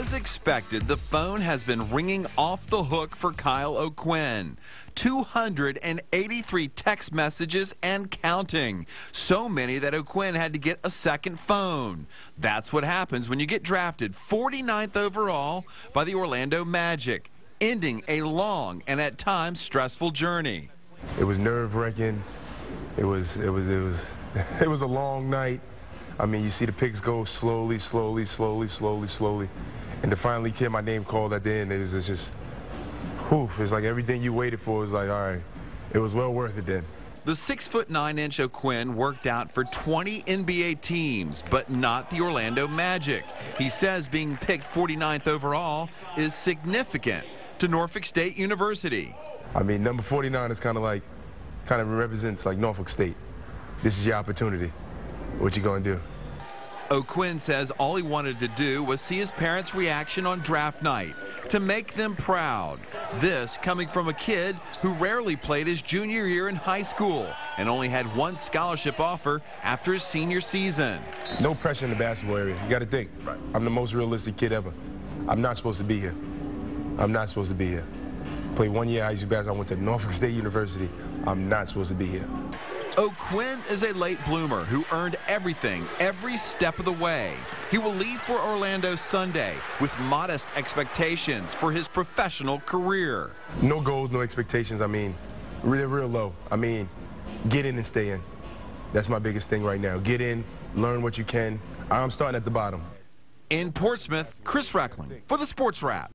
As expected, the phone has been ringing off the hook for Kyle O'Quinn. 283 text messages and counting. So many that O'Quinn had to get a second phone. That's what happens when you get drafted 49th overall by the Orlando Magic, ending a long and at times stressful journey. It was nerve-wracking. It was it was it was it was a long night. I mean, you see the picks go slowly, slowly, slowly, slowly, slowly. And to finally hear my name called at the end, it was just, whew, it's like everything you waited for was like, all right, it was well worth it then. The six foot nine inch O'Quinn worked out for 20 NBA teams, but not the Orlando Magic. He says being picked 49th overall is significant to Norfolk State University. I mean, number 49 is kind of like, kind of represents like Norfolk State. This is your opportunity. What you gonna do? O'Quinn says all he wanted to do was see his parents' reaction on draft night, to make them proud. This coming from a kid who rarely played his junior year in high school and only had one scholarship offer after his senior season. No pressure in the basketball area. You got to think. I'm the most realistic kid ever. I'm not supposed to be here. I'm not supposed to be here. Played one year school basketball. I went to Norfolk State University. I'm not supposed to be here. Oh, O'Quinn is a late bloomer who earned everything every step of the way. He will leave for Orlando Sunday with modest expectations for his professional career. No goals, no expectations. I mean, real, real low. I mean, get in and stay in. That's my biggest thing right now. Get in, learn what you can. I'm starting at the bottom. In Portsmouth, Chris Reckling for the Sports Wrap.